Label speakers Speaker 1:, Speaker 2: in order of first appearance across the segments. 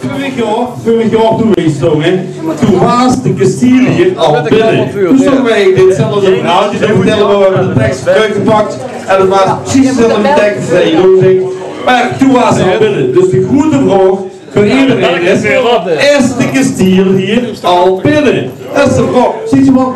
Speaker 1: Vorig jaar, vorig jaar toen wij stonden, toen was de hier al binnen. Toen stonden wij ditzelfde verhaaltje te vertellen, we hebben de tekst teruggepakt en het was precies dezelfde tekst je lozing. Maar toen was het al binnen. Dus de grote vraag voor iedereen is, de kasteel hier al binnen? Dat is de vraag. Ziet je wel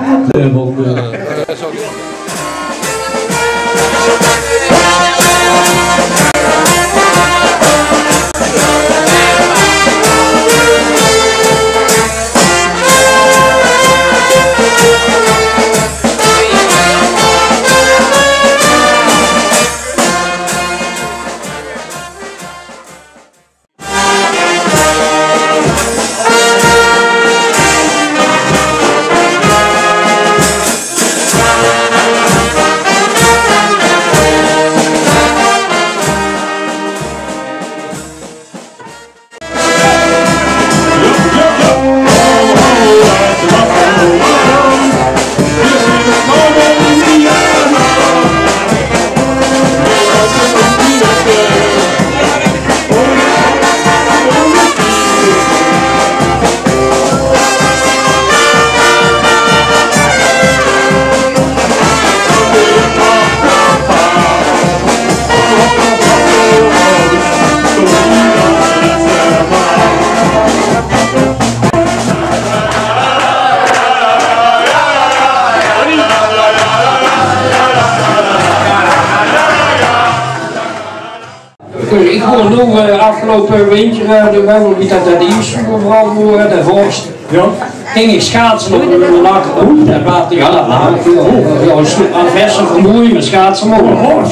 Speaker 1: goed? eh, eh,
Speaker 2: ik afgelopen winter, uh, de wel niet dat de eerste vooral voor de vorst.
Speaker 1: Ja.
Speaker 2: Ging ik schaatsen op een nacht. Dat water, ja, dat ja, aan versen vermoeien met schaatsen mogen.
Speaker 1: Oh.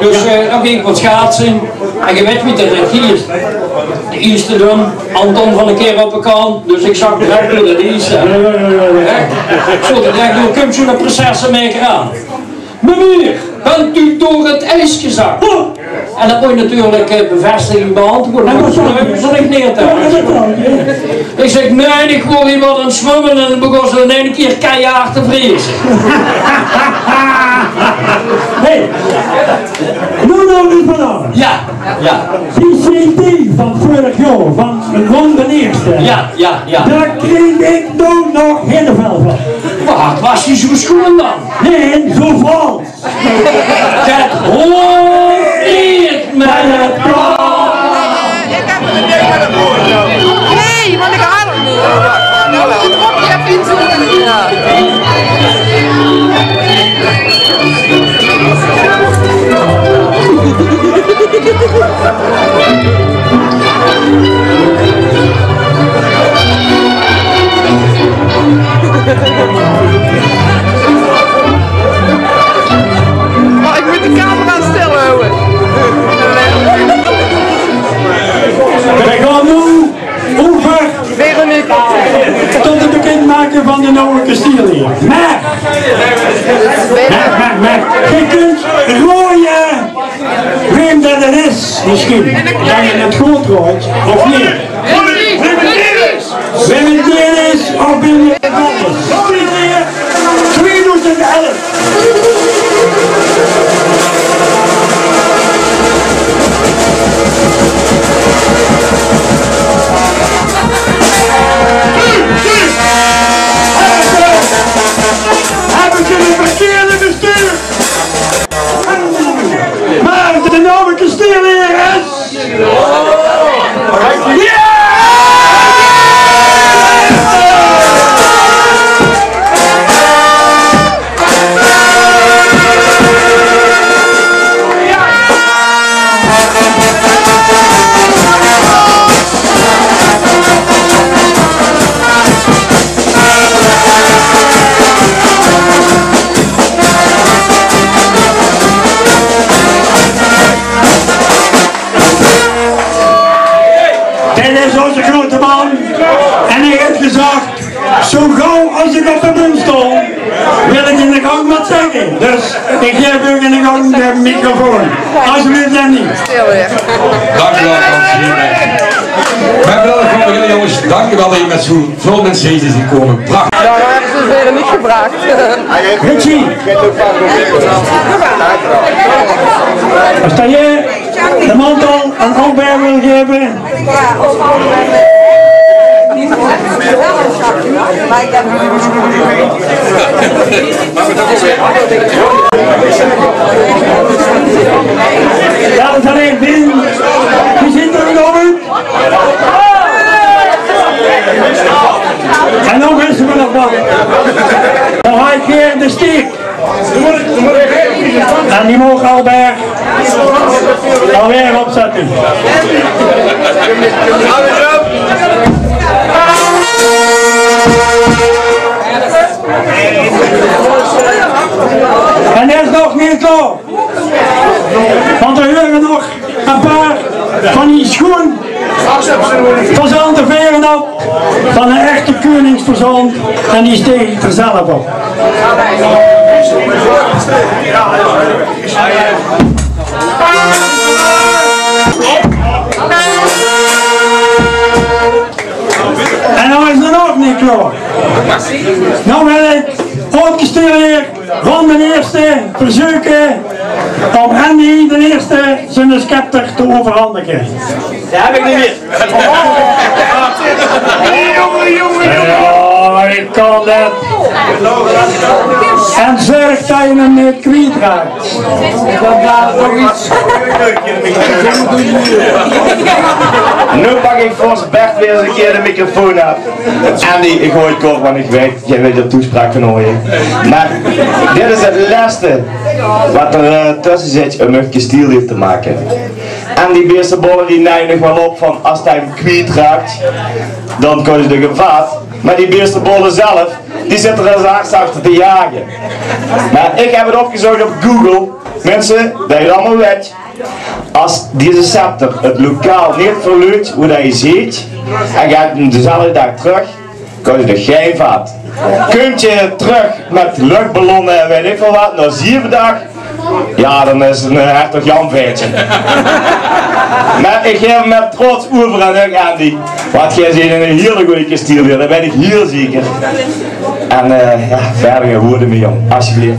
Speaker 2: Dus uh, dan ging ik wat schaatsen. En je weet wie dat ik hier de eerste doen, Anton van een keer op een kant, dus ik zag direct door de eerste. Zo direct door, komt zo'n prinsessenmaker aan. Meneer, bent u door het ijs gezakt? En dan moet je natuurlijk uh, bevestiging beantwoorden. En zo zal ik neer Ik zeg, nee, ik hoor iemand aan het zwemmen en dan begon ze in één keer keihard te vriezen.
Speaker 1: Hey, nu nou niet vanaf.
Speaker 2: Ja, ja,
Speaker 1: Die CD van vorig jaar, van rond de eerste.
Speaker 2: ja, ja, ja.
Speaker 1: Daar kreeg ik toen nog helemaal van.
Speaker 2: Wat was die zo schoon dan?
Speaker 1: Nee, zo vals.
Speaker 2: Dat hoort niet met het plan.
Speaker 3: Nee, want ik haal hem niet. Je hebt iets Maar ik moet de camera stil houden.
Speaker 1: Wij gaan nu over
Speaker 3: Veronique.
Speaker 1: tot het bekendmaken van de nieuwe kasteel hier. Maar, maar, maar, maar, je kunt rooien wem dat het is, misschien. Dat je het goed rooit, of niet. Het niet is, of ben je het zo gauw als ik op de bun stond, wil ik in de gang wat zeggen. Dus ik geef u in de gang de microfoon. Alsjeblieft Danny.
Speaker 3: Stil weer.
Speaker 4: Dankjewel, Frans. Mijn brother van beginnen jongens, dankjewel dat je met zo'n veel mensen hier is gekomen. Prachtig.
Speaker 3: Daar hebben ze proberen niet gebruikt.
Speaker 1: Richie, sta je de mantel aan Albert wil geven? Ja, we zijn even binnen. Wie zit er uit? En nog eens we nog wat. Dan ga ik weer in de steek. En die mogen Albert alweer opzetten. En er is nog niet klaar. Want er huren nog een paar van die schoen verzanden veren op van een echte koningsverzand en die steeg er op. En dan is er nog niet klaar. Nou wil ik orchestreer van de eerste verzoeken om Andy de eerste zijn scepter te overhandigen.
Speaker 5: Dat heb ik niet meer.
Speaker 1: Ja, ik kan En zorg dat je hem niet kwijtraakt. Dat blijft nog iets.
Speaker 5: Nu pak ik voor Bert weer eens een keer de microfoon af. Andy, ik gooi het kort, want ik weet, jij weet de toespraak van horen. Maar dit is het laatste wat er eh, tussen zit om een stiel heeft te maken. En die beestenbollen die neigen nog wel op van als hij hem kwijtraakt, dan kan je de gevaar. Maar die beestenbollen zelf, die zitten er hard achter te jagen. Maar ik heb het opgezocht op Google. Mensen, dat je allemaal weet. Als deze scepter het lokaal niet verluidt hoe dat je ziet, en gaat hem dezelfde dag terug, kan je er geen. Kunt je terug met luchtballonnen en weet ik veel wat, na zeven dagen, ja dan is het een hertog Jan veetje. Maar ik geef hem met trots over aan u Andy, want jij ziet een hele goede stiel weer, daar ben ik heel zeker. En eh ja, verder woorden mee jong, alsjeblieft.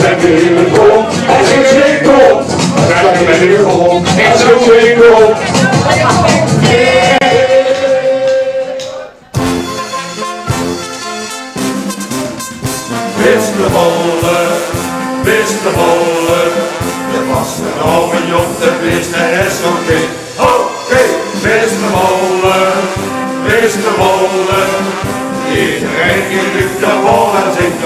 Speaker 6: zijn we in de kom. Als je zin komt. Dan zijn we met de kom. Als je zin komt.
Speaker 4: Westerwolle, Westerwolle. Je was een oude de wist de is oké. Westerwolle, Westerwolle. Iedereen in niet recht in liefde horen? zingt